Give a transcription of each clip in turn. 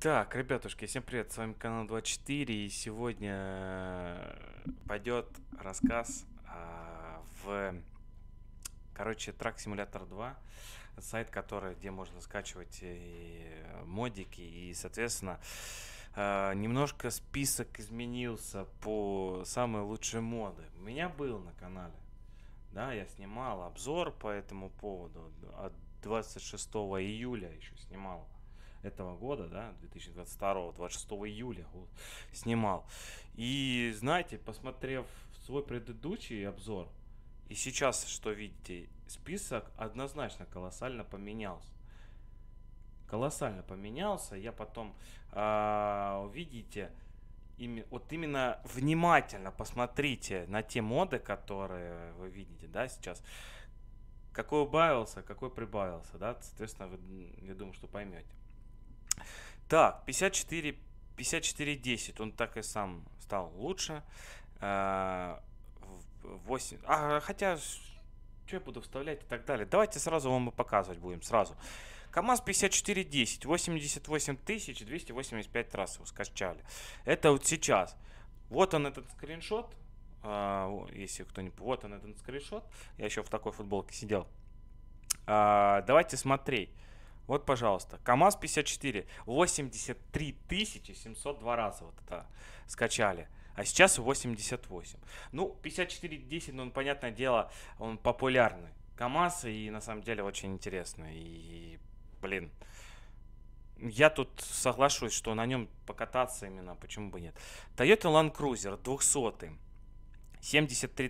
Так, ребятушки, всем привет, с вами канал 24, и сегодня э, пойдет рассказ а, в, короче, Track Simulator 2, сайт, который, где можно скачивать и модики, и, соответственно, а, немножко список изменился по самые лучшие моды. У меня был на канале, да, я снимал обзор по этому поводу, от 26 июля еще снимал этого года, да, 2022, 26 июля снимал. И знаете, посмотрев свой предыдущий обзор, и сейчас, что видите, список однозначно колоссально поменялся. Колоссально поменялся. Я потом, э, увидите, ими, вот именно внимательно посмотрите на те моды, которые вы видите, да, сейчас. Какой убавился, какой прибавился, да, соответственно, вы, я думаю, что поймете. Так, 54, 54 10. Он так и сам стал лучше. 8. Э, а, хотя, что я буду вставлять и так далее. Давайте сразу вам и показывать будем. Сразу. КАМАЗ 5410. 88 тысяч 285 раз его скачали. Это вот сейчас. Вот он этот скриншот. А, если кто не... Вот он этот скриншот. Я еще в такой футболке сидел. А, давайте смотреть. Вот, пожалуйста, КАМАЗ 54, 83 702 раза вот это скачали. А сейчас 88. Ну, 5410, ну, понятное дело, он популярный. КАМАЗ и на самом деле очень интересный. И, блин, я тут соглашусь, что на нем покататься именно, почему бы нет. Toyota Land Cruiser 200 73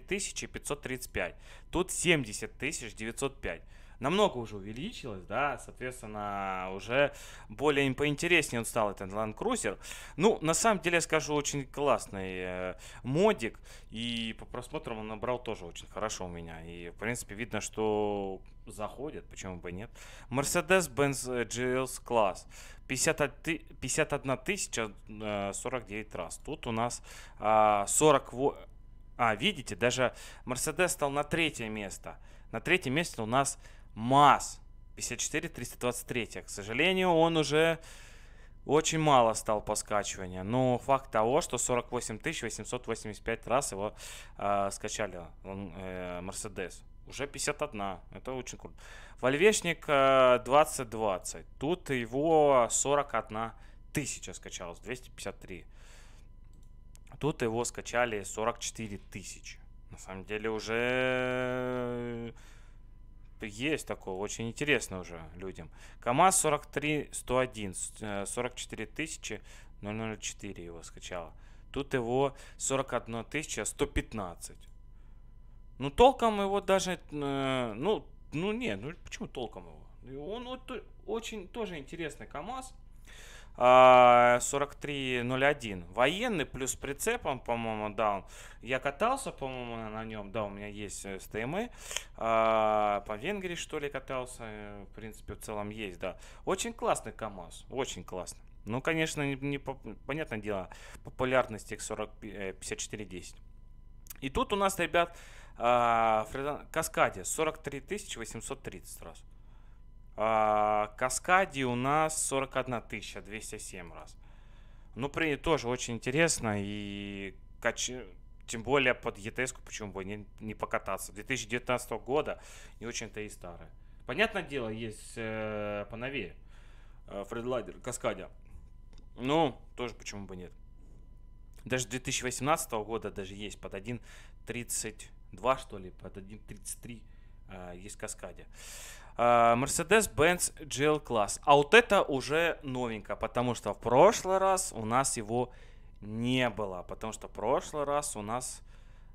535. Тут 70 905 намного уже увеличилось, да, соответственно, уже более поинтереснее он стал, этот Land Cruiser. Ну, на самом деле, я скажу, очень классный э, модик, и по просмотрам он набрал тоже очень хорошо у меня, и, в принципе, видно, что заходит, почему бы нет. Mercedes-Benz GLS класс. 51 тысяча 49 раз. Тут у нас 40... А, видите, даже Mercedes стал на третье место. На третьем месте у нас МАЗ 54 323. К сожалению, он уже очень мало стал по скачиванию. Но факт того, что 48 885 раз его э, скачали э, Mercedes. Уже 51. Это очень круто. Вольвешник э, 2020. Тут его 41 тысяча скачалось. 253. Тут его скачали 44 тысячи. На самом деле уже есть такое, очень интересно уже людям. КАМАЗ 43 101, 44 тысячи 004 его скачало. Тут его 41 тысяча 115. Ну, толком его даже, э, ну, ну нет, ну почему толком его? Он вот, очень тоже интересный КАМАЗ. 4301. А, Военный плюс прицепом, по-моему, да. Я катался, по-моему, на нем. Да, у меня есть э, СТМы. А, по Венгрии, что ли, катался. Э, в принципе, в целом есть, да. Очень классный КАМАЗ. Очень классный. Ну, конечно, не, не, понятное дело, популярность X40 5410. И тут у нас, ребят, а, Каскаде 43 830 раз. А, Каскади у нас 41 тысяча 207 раз. Ну, при тоже очень интересно и кач... тем более под ЕТС, почему бы не, не покататься. 2019 года не очень-то и старая. Понятное дело, есть э, поновее. Фредлайдер, Каскадия. Ну, тоже почему бы нет. Даже 2018 года даже есть под 1.32, что ли, под 1.33 э, есть Каскадия. А, Mercedes-Benz GL Class. А вот это уже новенько, потому что в прошлый раз у нас его не было. Потому что в прошлый раз у нас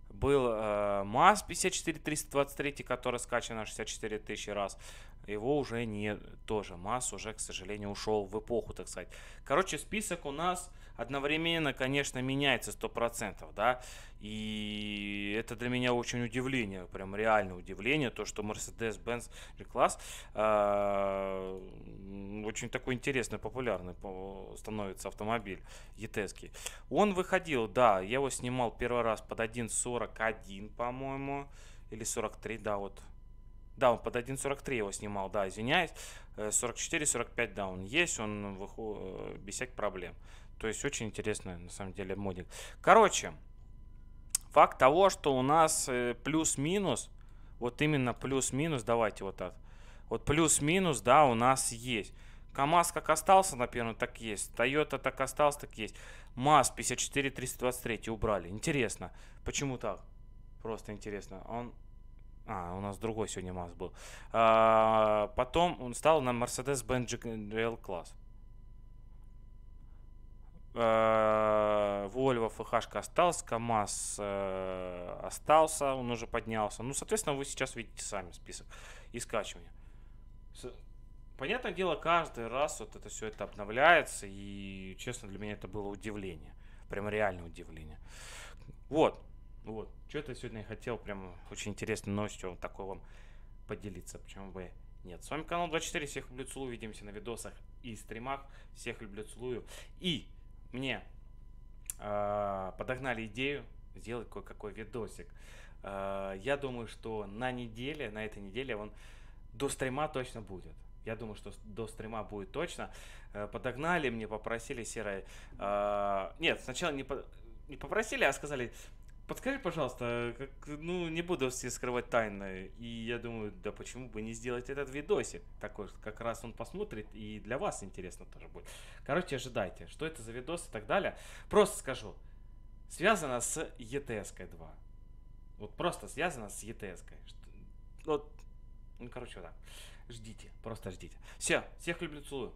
был э, МАЗ 54323, который скачан на 64 тысячи раз. Его уже не тоже. МАЗ уже, к сожалению, ушел в эпоху, так сказать. Короче, список у нас одновременно, конечно, меняется 100%, да, и это для меня очень удивление, прям реальное удивление, то, что Mercedes-Benz G-Class э, очень такой интересный, популярный становится автомобиль етеский. Он выходил, да, я его снимал первый раз под 1.41, по-моему, или 43, да, вот Да, он под 1.43 его снимал, да, извиняюсь. 44-45, э, да, он есть, он выход... Э, без всяких проблем. То есть очень интересный, на самом деле, модик. Короче, факт того, что у нас э, плюс-минус, вот именно плюс-минус, давайте вот так. Вот плюс-минус, да, у нас есть. КамАЗ как остался на первом, так есть. Toyota так остался, так есть. МАЗ 54 323 убрали. Интересно. Почему так? Просто интересно. Он а, у нас другой сегодня МАЗ был. А, потом он стал на Mercedes-Benz GL класс. А, Volvo FH остался, КамАЗ а, остался, он уже поднялся. Ну, соответственно, вы сейчас видите сами список и скачивания. Понятное дело, каждый раз вот это все это обновляется, и, честно, для меня это было удивление. Прям реальное удивление. Вот. Вот. Что-то сегодня я хотел, прям очень интересной новостью вот такой вам поделиться. Почему бы нет. С вами канал 24. Всех люблю, целую. Увидимся на видосах и стримах. Всех люблю, целую. И мне э, подогнали идею сделать кое-какой видосик. Э, я думаю, что на неделе, на этой неделе он до стрима точно будет. Я думаю, что до стрима будет точно. Э, подогнали мне, попросили серой. Э, нет, сначала не, по, не попросили, а сказали, Подскажи, пожалуйста, как, ну, не буду все скрывать тайны. И я думаю, да почему бы не сделать этот видосик такой, как раз он посмотрит, и для вас интересно тоже будет. Короче, ожидайте, что это за видос и так далее. Просто скажу, связано с ETS 2. Вот просто связано с ETS. Вот, ну, короче, вот так. Ждите, просто ждите. Все, всех люблю, целую.